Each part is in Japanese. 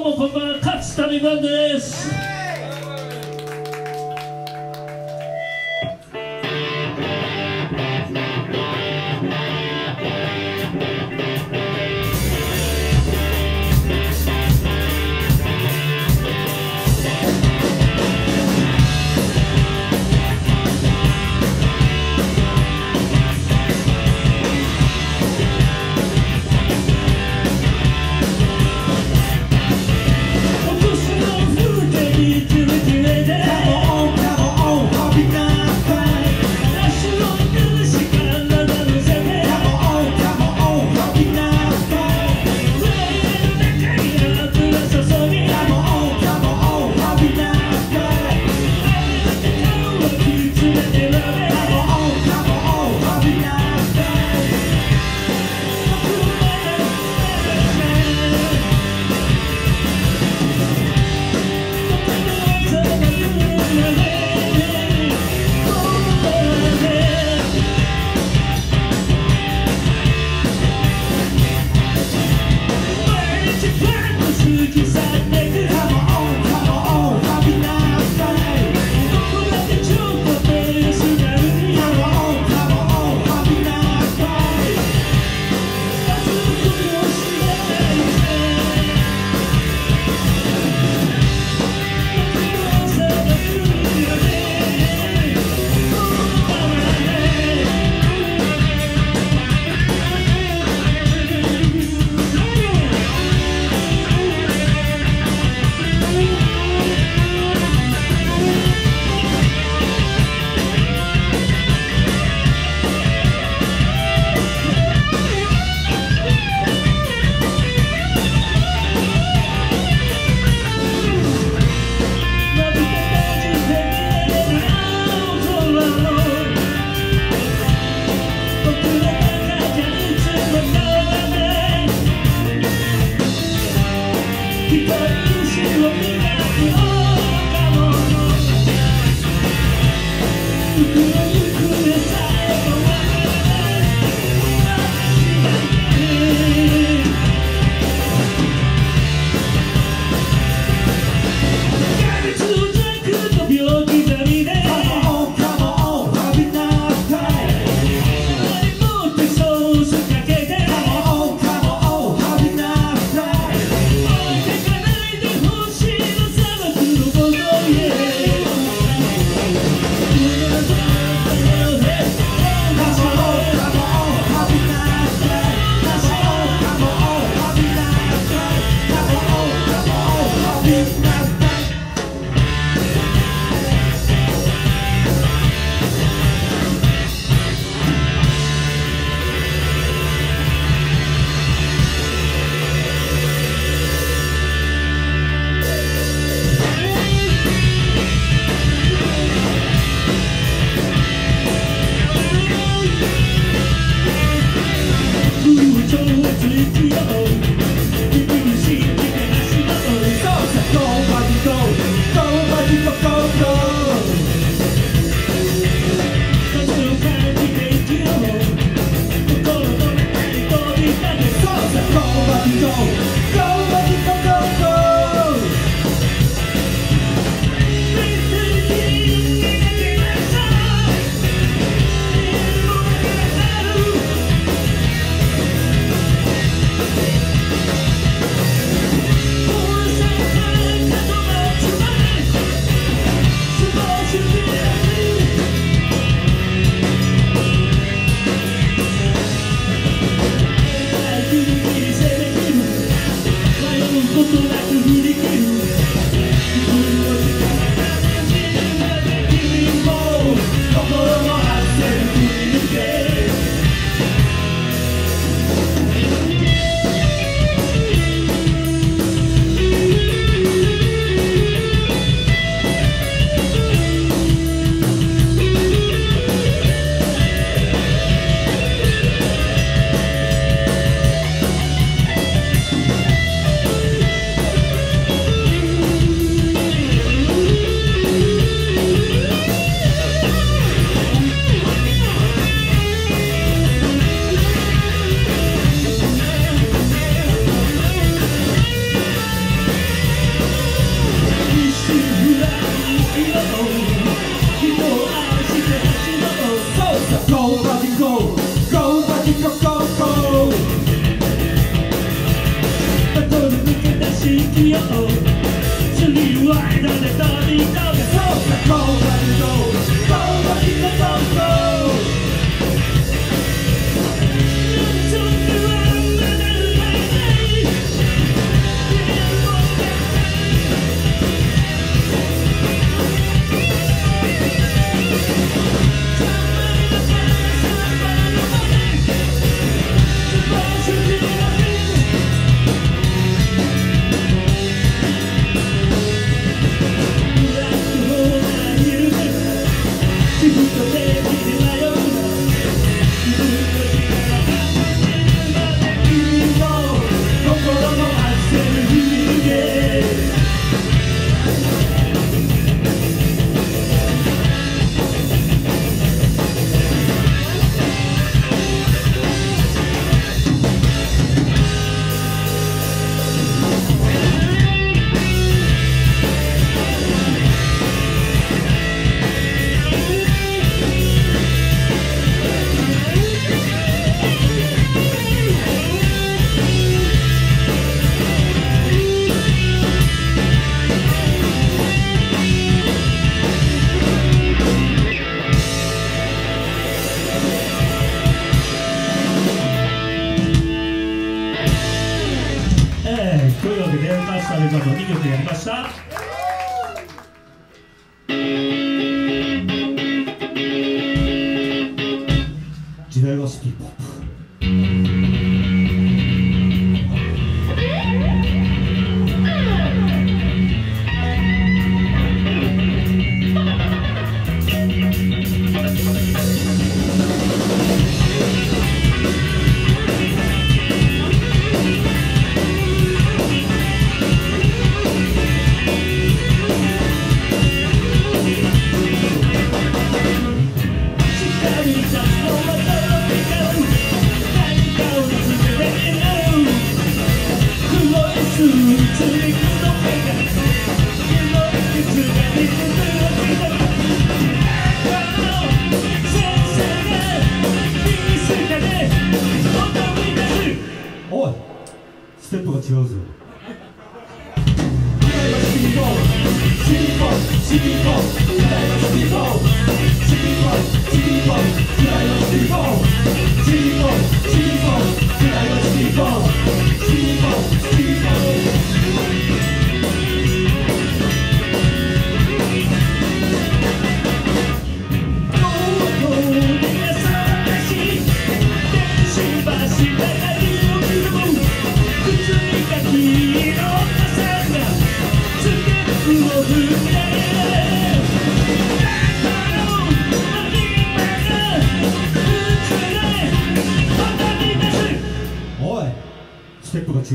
うもこんは勝田美んです。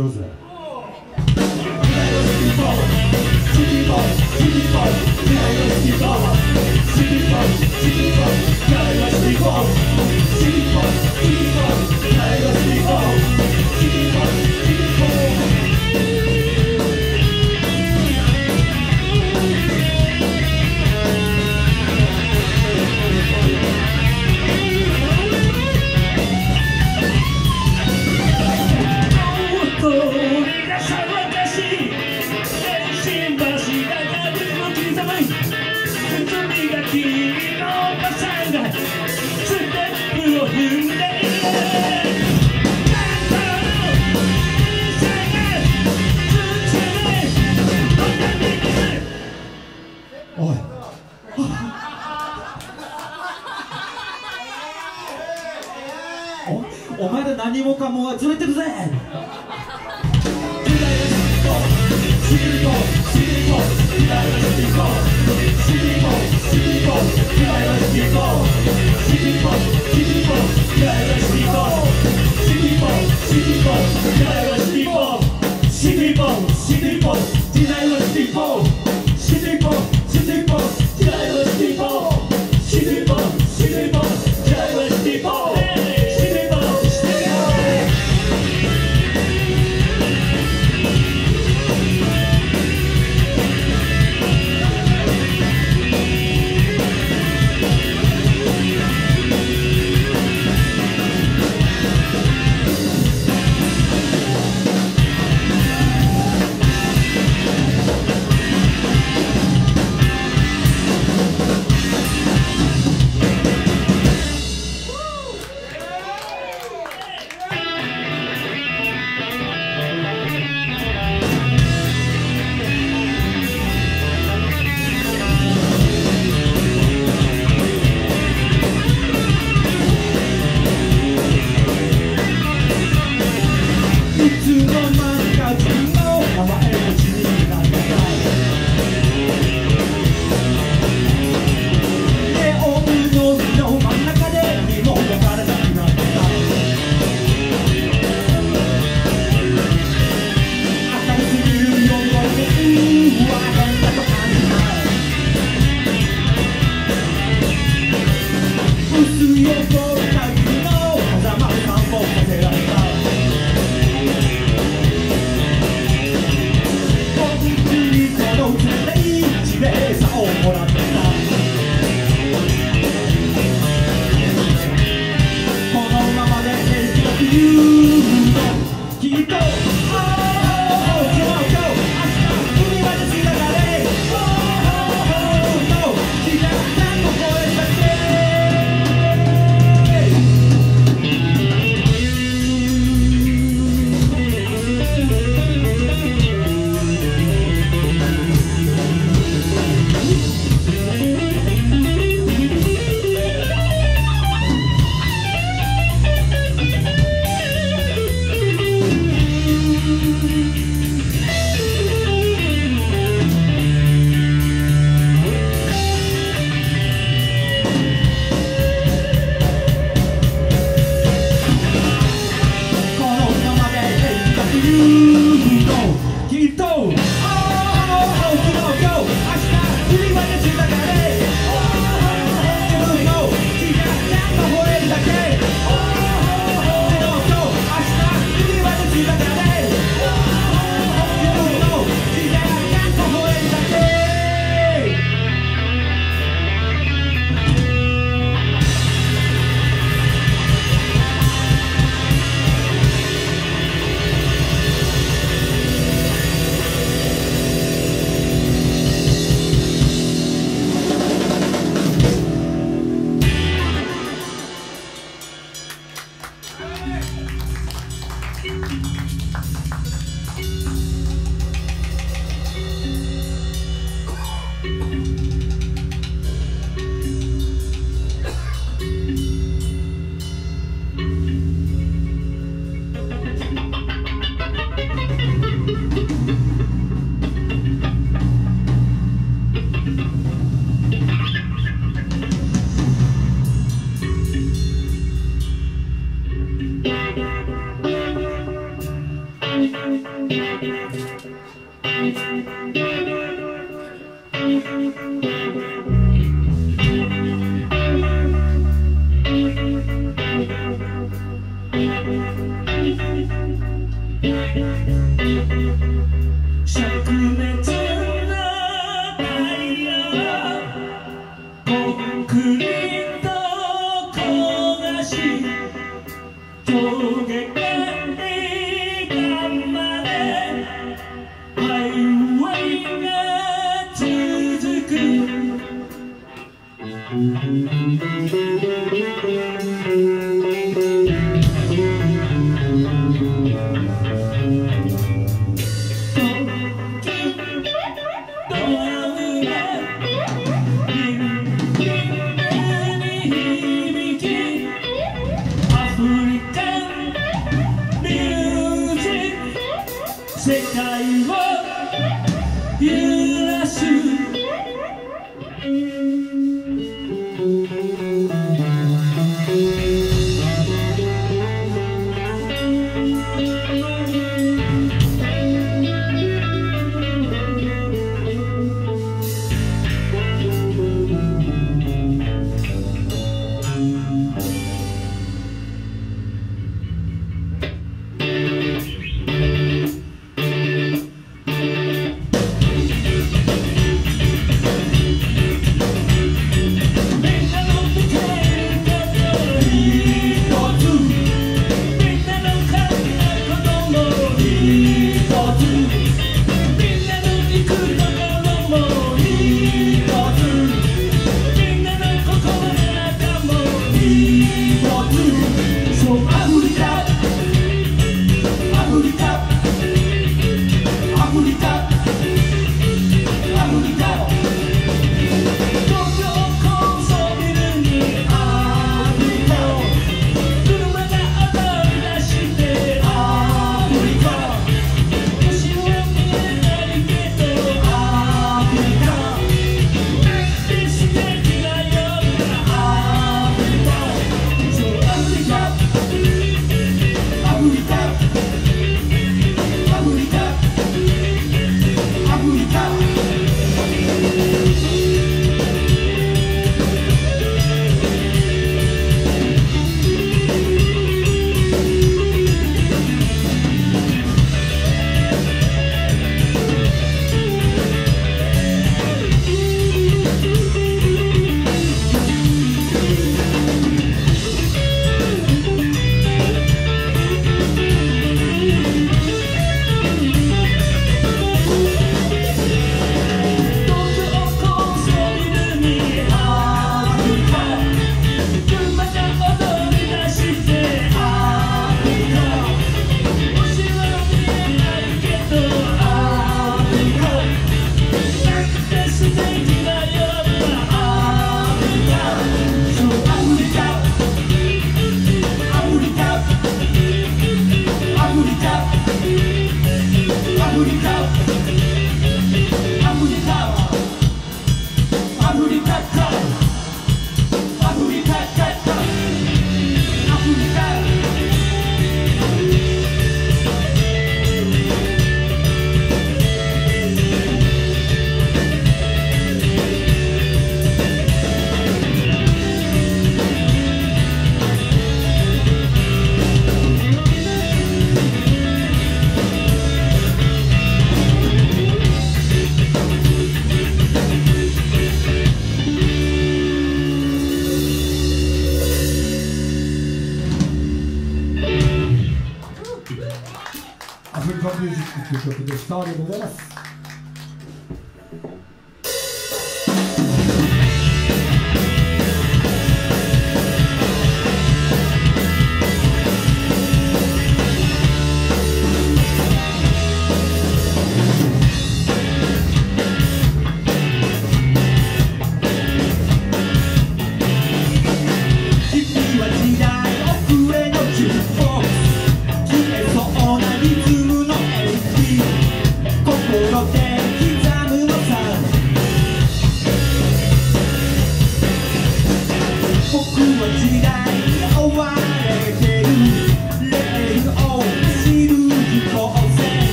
Joseph.